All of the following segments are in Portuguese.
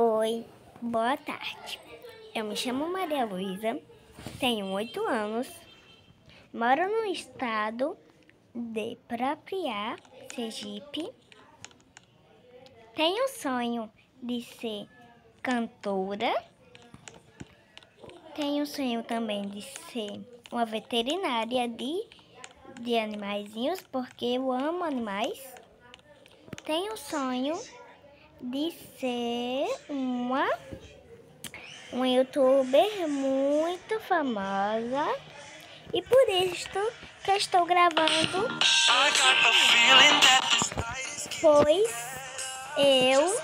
Oi, boa tarde. Eu me chamo Maria Luísa, tenho oito anos, moro no estado de Prapiá, Sergipe. Tenho o sonho de ser cantora. Tenho o sonho também de ser uma veterinária de, de animaizinhos, porque eu amo animais. Tenho o sonho de ser uma, uma youtuber muito famosa e por isto que eu estou gravando, pois eu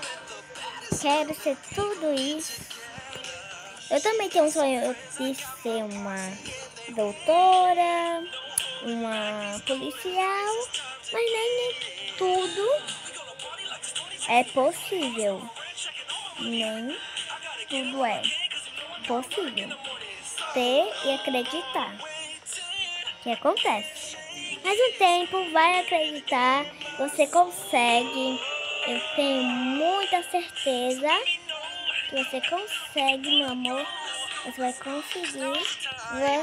quero ser tudo isso. Eu também tenho um sonho de ser uma doutora, uma policial, mas nem tudo é possível. Nem tudo é possível. Ter e acreditar. Que acontece. Mas o tempo vai acreditar, você consegue. Eu tenho muita certeza que você consegue, meu amor. Você vai conseguir.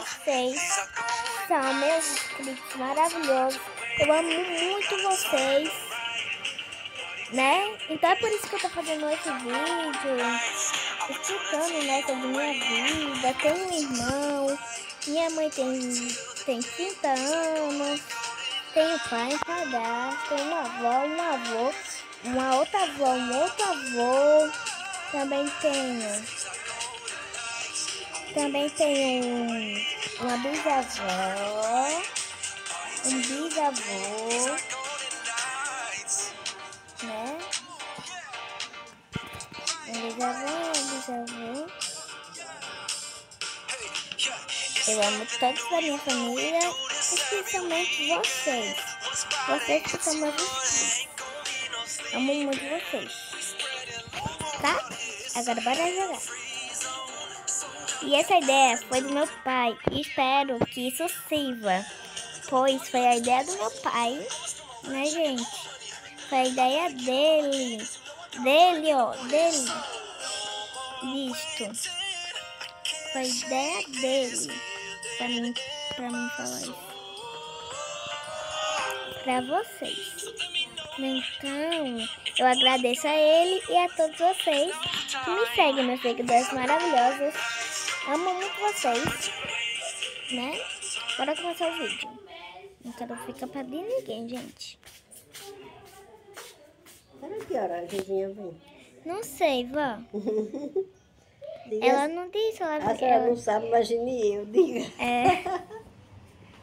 Vocês são meus inscritos maravilhosos. Eu amo muito vocês né? Então é por isso que eu tô fazendo esse vídeo, explicando, né, sobre minha vida. Tenho um irmão, minha mãe tem, tem 30 anos, tenho pai, padrasto, tenho uma avó, um avô, uma outra avó, um outro avô. Também tenho, também tenho uma bisavó, um bisavô Bisavô, bisavô. Eu amo todos da minha família, especialmente vocês. Vocês que são meus filhos. Amo muito vocês. Tá? Agora bora jogar. E essa ideia foi do meu pai. E espero que isso sirva. Pois foi a ideia do meu pai, né, gente? Foi a ideia dele. Dele, ó. Dele. Isto. Foi ideia dele. Pra mim, pra mim falar isso. Pra vocês. Então, eu agradeço a ele e a todos vocês que me seguem, meus seguidores maravilhosos. Amo muito vocês. Né? Bora começar o vídeo. Não quero ficar pra ninguém, gente. Será que hora a vizinha vem? Não sei, vó. ela não disse, ela... Ah, se ela, não sabe, imagine eu, diga. É.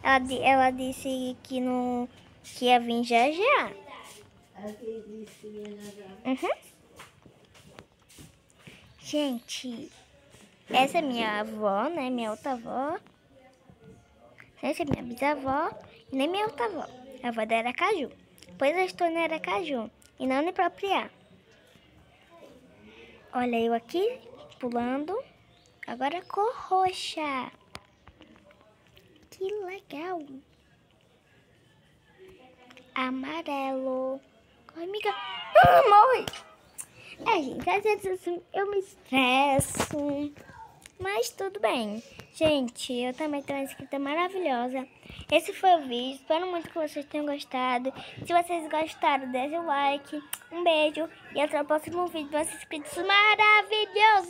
ela, ela disse que, não, que ia vir já já. Ela disse que ia já já. Uhum. Gente, essa é minha avó, né? Minha outra avó. Essa é minha bisavó e nem minha outra avó. A avó dela era Caju. Pois eu estou na Aracaju e não me apropriar. Olha eu aqui pulando. Agora cor roxa. Que legal. Amarelo. Ai, amiga. Ah, morre. É, gente, às vezes eu me estresso. Mas tudo bem. Gente, eu também tenho uma escrita maravilhosa. Esse foi o vídeo. Espero muito que vocês tenham gostado. Se vocês gostaram, deixe o like. Um beijo. E até o próximo vídeo. Meus inscritos maravilhosos.